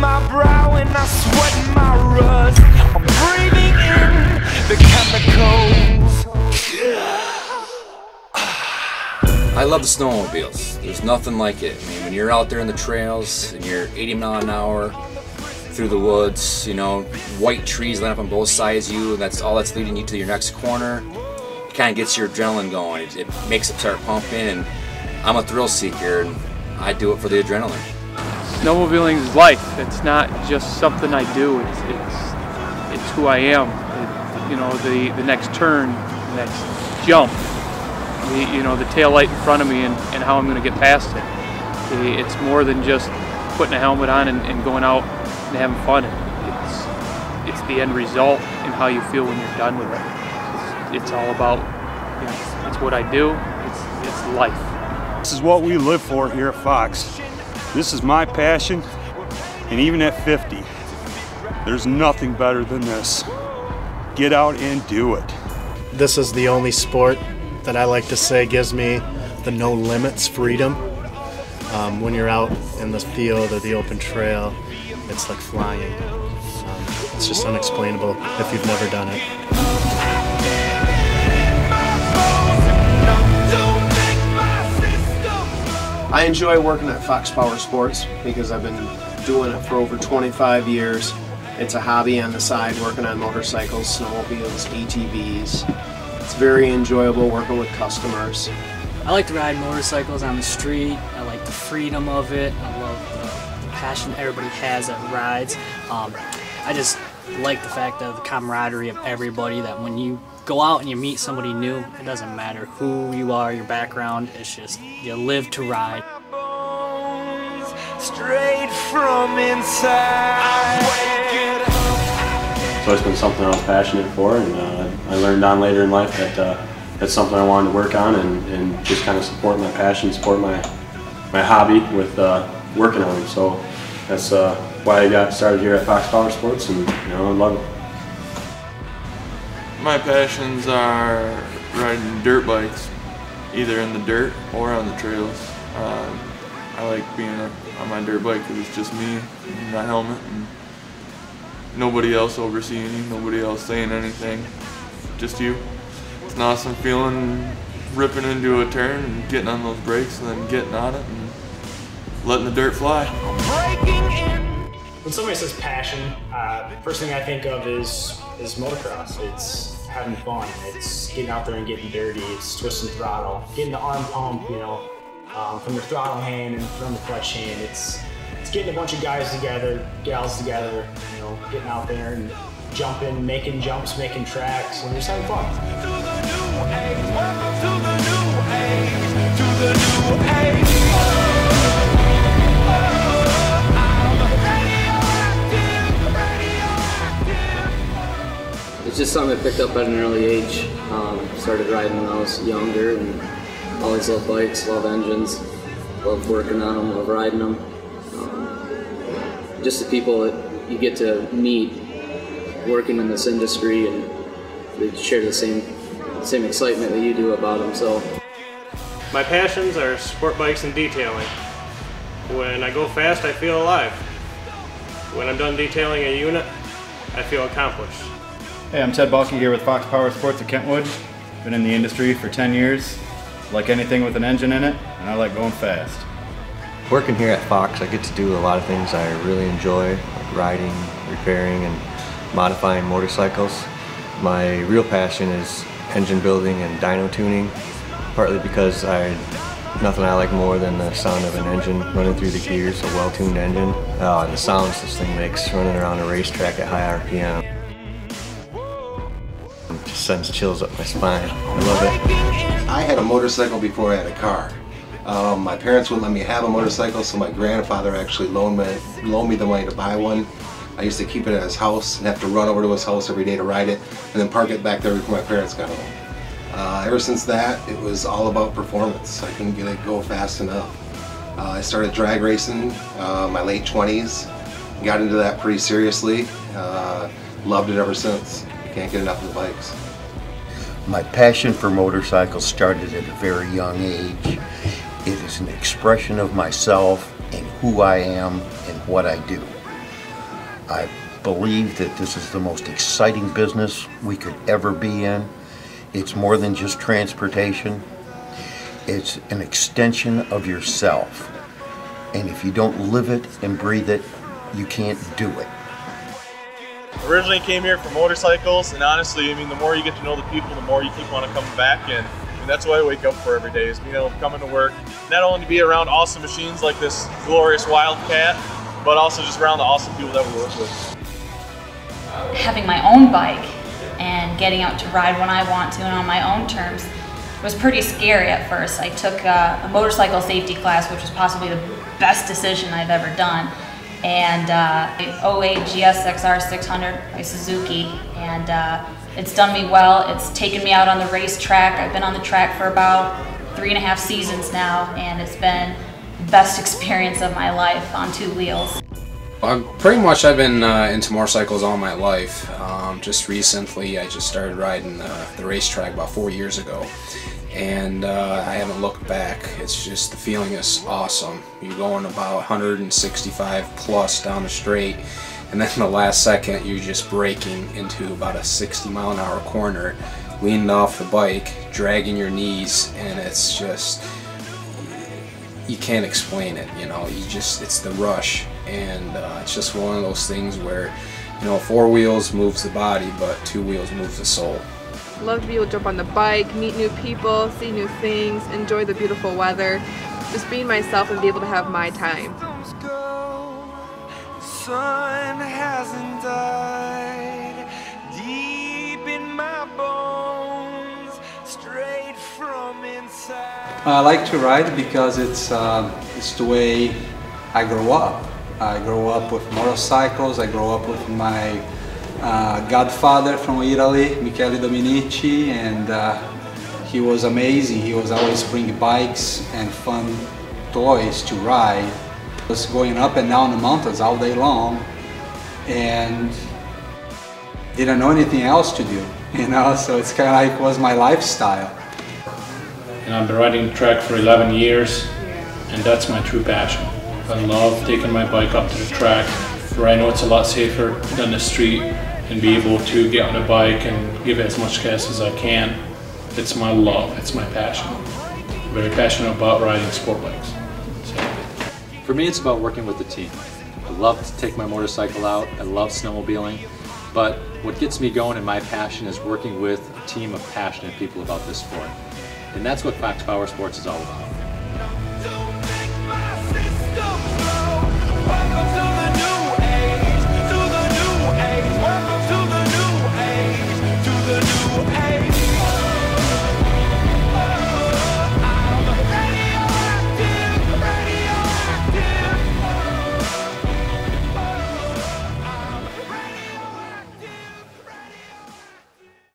my brow and I sweat my rust. I'm breathing in the chemicals. I love the snowmobiles. There's nothing like it. I mean, when you're out there in the trails and you're 80 mile an hour through the woods, you know, white trees line up on both sides of you, and that's all that's leading you to your next corner. It kind of gets your adrenaline going. It, it makes it start pumping, and I'm a thrill seeker, and I do it for the adrenaline. Snowmobiling is life. It's not just something I do. It's it's it's who I am. It, you know, the the next turn, the next jump, the, you know, the tail light in front of me, and, and how I'm going to get past it. It's more than just putting a helmet on and, and going out and having fun. It's it's the end result and how you feel when you're done with it. It's, it's all about it's, it's what I do. It's it's life. This is what we live for here at Fox. This is my passion, and even at 50, there's nothing better than this. Get out and do it. This is the only sport that I like to say gives me the no limits freedom. Um, when you're out in the field or the open trail, it's like flying. Um, it's just unexplainable if you've never done it. I enjoy working at Fox Powersports because I've been doing it for over 25 years. It's a hobby on the side, working on motorcycles, snowmobiles, ATVs. It's very enjoyable working with customers. I like to ride motorcycles on the street. I like the freedom of it. I love the, the passion everybody has that rides. Um, I just like the fact of the camaraderie of everybody that when you go out and you meet somebody new, it doesn't matter who you are, your background, it's just you live to ride. Straight from inside. It's always been something I was passionate for, and uh, I learned on later in life that uh, that's something I wanted to work on and, and just kind of support my passion, support my my hobby with uh, working on it. So that's uh, why I got started here at Fox Powersports, and you know I love it. My passions are riding dirt bikes, either in the dirt or on the trails. Um, I like being on my dirt bike because it's just me and my helmet and nobody else overseeing you, nobody else saying anything, just you. It's an awesome feeling ripping into a turn and getting on those brakes and then getting on it and letting the dirt fly. When somebody says passion, uh, first thing I think of is is motocross. It's having fun. It's getting out there and getting dirty. It's twisting throttle, getting the arm pump, you know, um, from the throttle hand and from the clutch hand. It's it's getting a bunch of guys together, gals together, you know, getting out there and jumping, making jumps, making tracks, and just having fun. Just something I picked up at an early age. Um, started riding when I was younger and always loved bikes, love engines, love working on them, love riding them. Um, just the people that you get to meet working in this industry and they share the same same excitement that you do about them. So My passions are sport bikes and detailing. When I go fast, I feel alive. When I'm done detailing a unit, I feel accomplished. Hey, I'm Ted Balky here with Fox Powersports at Kentwood. Been in the industry for 10 years. Like anything with an engine in it, and I like going fast. Working here at Fox, I get to do a lot of things I really enjoy, like riding, repairing, and modifying motorcycles. My real passion is engine building and dyno tuning, partly because I nothing I like more than the sound of an engine running through the gears, a well-tuned engine. Oh, and the sounds this thing makes running around a racetrack at high RPM. Sends chills up my spine. I love it. I had a motorcycle before I had a car. Um, my parents wouldn't let me have a motorcycle, so my grandfather actually loaned me, loaned me the money to buy one. I used to keep it at his house and have to run over to his house every day to ride it, and then park it back there before my parents got home. Uh, ever since that, it was all about performance. I couldn't get it go fast enough. Uh, I started drag racing uh, my late 20s, got into that pretty seriously, uh, loved it ever since. Can't get enough of the bikes. My passion for motorcycles started at a very young age. It is an expression of myself and who I am and what I do. I believe that this is the most exciting business we could ever be in. It's more than just transportation. It's an extension of yourself. And if you don't live it and breathe it, you can't do it. Originally came here for motorcycles, and honestly, I mean, the more you get to know the people, the more you keep to come back, and, and that's what I wake up for every day, is being able to come into work, not only to be around awesome machines like this glorious Wildcat, but also just around the awesome people that we work with. Having my own bike and getting out to ride when I want to and on my own terms was pretty scary at first. I took a, a motorcycle safety class, which was possibly the best decision I've ever done and uh, 08 GSXR 600 by Suzuki, and uh, it's done me well. It's taken me out on the racetrack. I've been on the track for about three and a half seasons now, and it's been the best experience of my life on two wheels. Well, pretty much I've been uh, into motorcycles all my life. Um, just recently I just started riding uh, the racetrack about four years ago and uh, I haven't looked back. It's just the feeling is awesome. You're going about 165 plus down the straight and then the last second you're just braking into about a 60 mile an hour corner leaning off the bike dragging your knees and it's just you can't explain it you know you just it's the rush and uh, it's just one of those things where you know four wheels moves the body but two wheels moves the soul Love to be able to jump on the bike, meet new people, see new things, enjoy the beautiful weather, just being myself and be able to have my time. Sun hasn't died deep in my bones, straight from inside. I like to ride because it's uh, it's the way I grow up. I grow up with motorcycles. I grow up with my godfather from Italy, Michele Dominici, and uh, he was amazing. He was always bringing bikes and fun toys to ride. I was going up and down the mountains all day long and didn't know anything else to do, you know, so it's kind of like was my lifestyle. And I've been riding track for 11 years, and that's my true passion. I love taking my bike up to the track where I know it's a lot safer than the street and be able to get on a bike and give as much gas as I can. It's my love, it's my passion. I'm very passionate about riding sport bikes. For me, it's about working with the team. I love to take my motorcycle out, I love snowmobiling, but what gets me going and my passion is working with a team of passionate people about this sport. And that's what Fox Powersports is all about.